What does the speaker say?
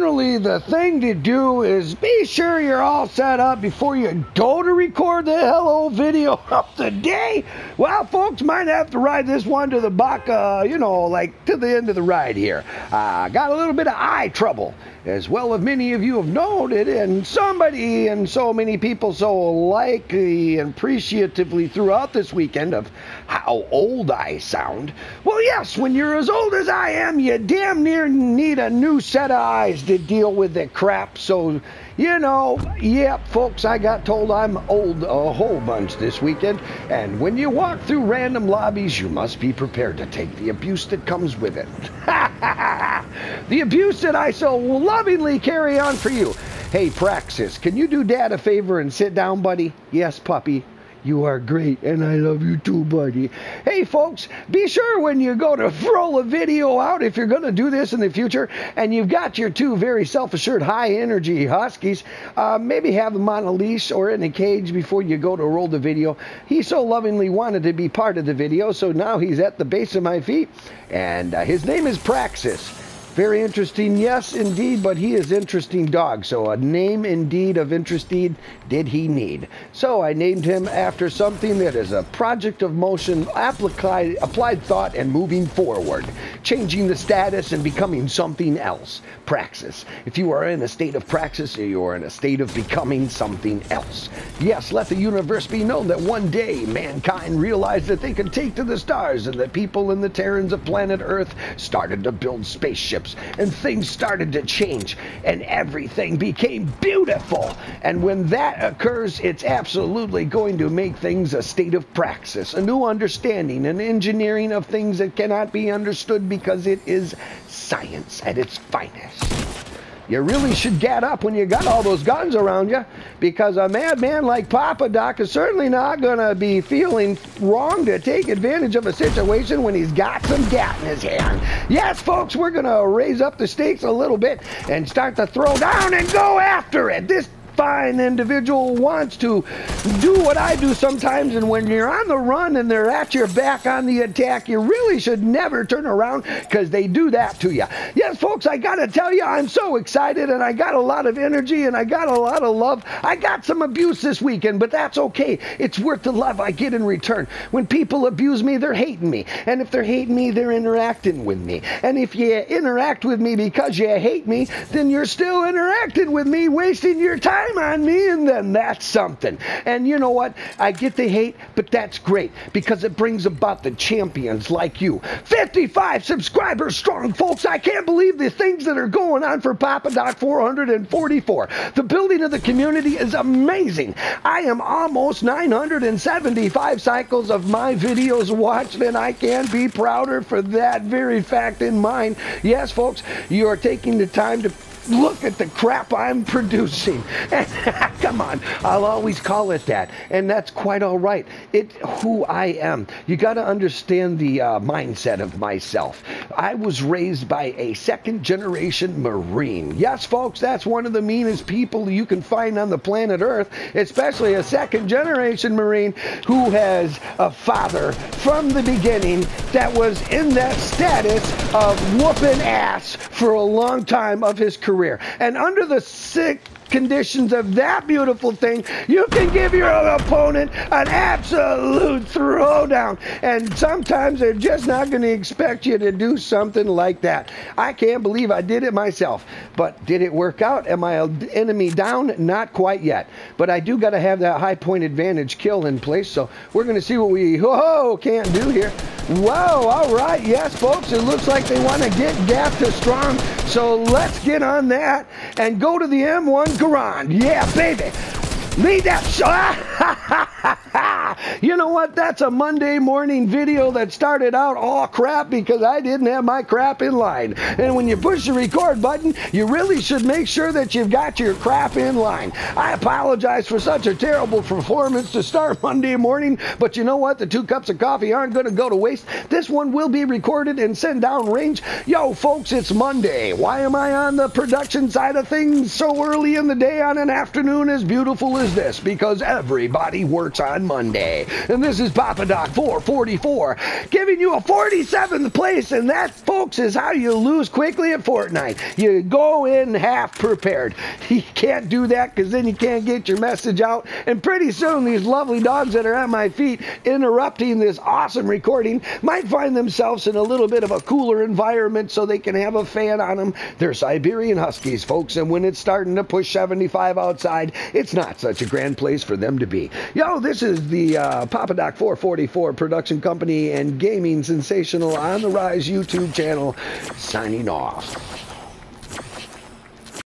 generally the thing to do is be sure you're all set up before you go to record the hello video of the day. Well, folks might have to ride this one to the back, uh, you know, like to the end of the ride here. Uh, got a little bit of eye trouble, as well as many of you have noted, and somebody and so many people so likely and appreciatively throughout this weekend of how old I sound. Well, yes, when you're as old as I am, you damn near need a new set of eyes to deal with the crap. So, you know, yep, folks, I got told I'm old a whole bunch this weekend. And when you walk through random lobbies, you must be prepared to take the abuse that comes with it. the abuse that I so lovingly carry on for you. Hey, Praxis, can you do Dad a favor and sit down, buddy? Yes, puppy. You are great, and I love you too, buddy. Hey, folks, be sure when you go to roll a video out, if you're going to do this in the future, and you've got your two very self assured, high energy huskies, uh, maybe have them on a leash or in a cage before you go to roll the video. He so lovingly wanted to be part of the video, so now he's at the base of my feet, and uh, his name is Praxis. Very interesting, yes, indeed, but he is interesting dog. So a name indeed of interesting did he need. So I named him after something that is a project of motion, applied, applied thought, and moving forward, changing the status and becoming something else. Praxis. If you are in a state of praxis, you are in a state of becoming something else. Yes, let the universe be known that one day mankind realized that they could take to the stars and that people in the Terrans of planet Earth started to build spaceships and things started to change and everything became beautiful. And when that occurs, it's absolutely going to make things a state of praxis, a new understanding, an engineering of things that cannot be understood because it is science at its finest you really should get up when you got all those guns around you because a madman like Papa Doc is certainly not going to be feeling wrong to take advantage of a situation when he's got some gat in his hand. Yes, folks, we're going to raise up the stakes a little bit and start to throw down and go after it. This fine individual wants to do what I do sometimes, and when you're on the run and they're at your back on the attack, you really should never turn around because they do that to you. Yes, folks, I got to tell you, I'm so excited and I got a lot of energy and I got a lot of love. I got some abuse this weekend, but that's okay. It's worth the love I get in return. When people abuse me, they're hating me. And if they're hating me, they're interacting with me. And if you interact with me because you hate me, then you're still interacting with me, wasting your time on me, and then that's something. And you know what? I get the hate, but that's great because it brings about the champions like you. 55 subscribers strong, folks. I can't believe the things that are going on for Papa Doc 444. The building of the community is amazing. I am almost 975 cycles of my videos watched, and I can't be prouder for that very fact in mind. Yes, folks, you are taking the time to look at the crap I'm producing. Come on, I'll always call it that, and that's quite all right. It's who I am. You got to understand the uh, mindset of myself. I was raised by a second generation Marine. Yes, folks, that's one of the meanest people you can find on the planet Earth, especially a second generation Marine who has a father from the beginning that was in that status of whooping ass for a long time of his career career. And under the sick conditions of that beautiful thing, you can give your opponent an absolute throwdown. And sometimes they're just not going to expect you to do something like that. I can't believe I did it myself. But did it work out? Am I enemy down? Not quite yet. But I do got to have that high point advantage kill in place. So we're going to see what we whoa, can't do here. Whoa, all right. Yes, folks, it looks like they want to get Gap to strong. So let's get on that and go to the M1 Garand. Yeah, baby. Lead that shot. you know what? That's a Monday morning video that started out all crap because I didn't have my crap in line. And when you push the record button, you really should make sure that you've got your crap in line. I apologize for such a terrible performance to start Monday morning, but you know what? The two cups of coffee aren't going to go to waste. This one will be recorded and sent down range. Yo, folks, it's Monday. Why am I on the production side of things so early in the day on an afternoon as beautiful as this because everybody works on Monday. And this is Papa Doc 444 giving you a 47th place. And that, folks, is how you lose quickly at Fortnite. You go in half prepared. You can't do that because then you can't get your message out. And pretty soon, these lovely dogs that are at my feet interrupting this awesome recording might find themselves in a little bit of a cooler environment so they can have a fan on them. They're Siberian Huskies, folks. And when it's starting to push 75 outside, it's not such a grand place for them to be. Yo, this is the uh, Papa Doc 444 production company and gaming sensational on the rise YouTube channel signing off.